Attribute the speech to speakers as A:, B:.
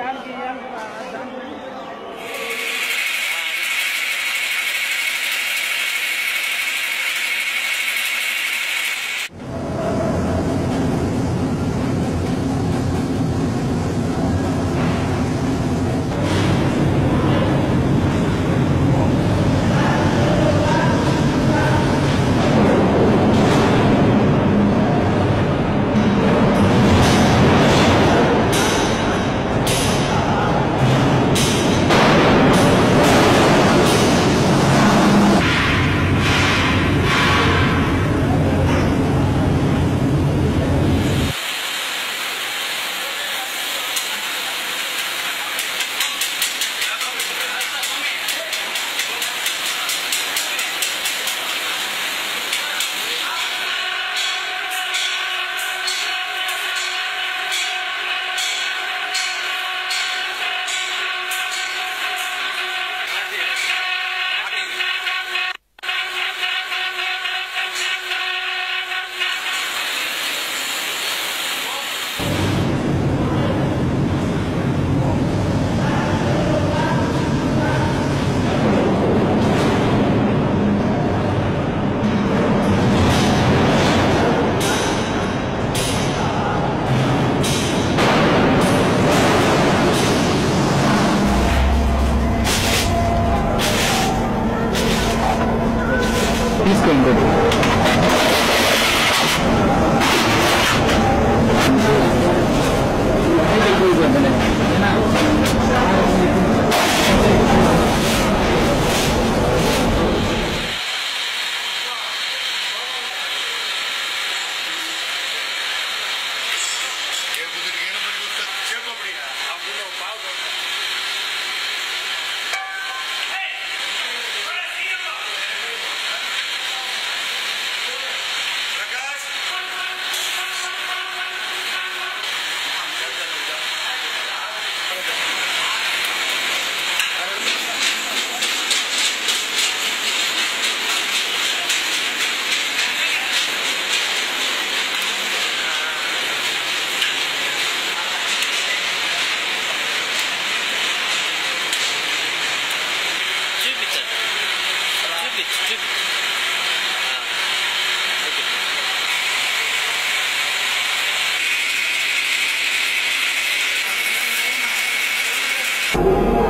A: यार की यार
B: Please stay
C: 说。